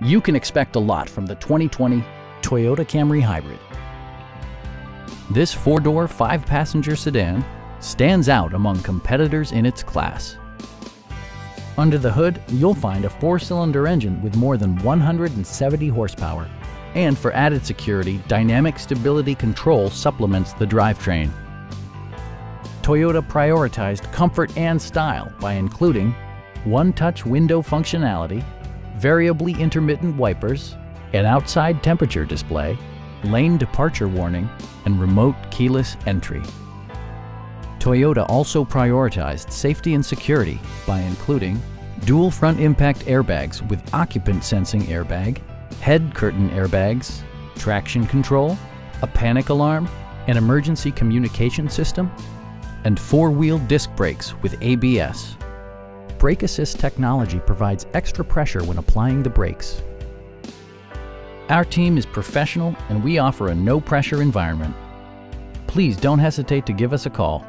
you can expect a lot from the 2020 Toyota Camry Hybrid. This four-door, five-passenger sedan stands out among competitors in its class. Under the hood, you'll find a four-cylinder engine with more than 170 horsepower. And for added security, Dynamic Stability Control supplements the drivetrain. Toyota prioritized comfort and style by including one-touch window functionality, variably intermittent wipers, an outside temperature display, lane departure warning, and remote keyless entry. Toyota also prioritized safety and security by including dual front impact airbags with occupant sensing airbag, head curtain airbags, traction control, a panic alarm, an emergency communication system, and four-wheel disc brakes with ABS. Brake Assist technology provides extra pressure when applying the brakes. Our team is professional and we offer a no-pressure environment. Please don't hesitate to give us a call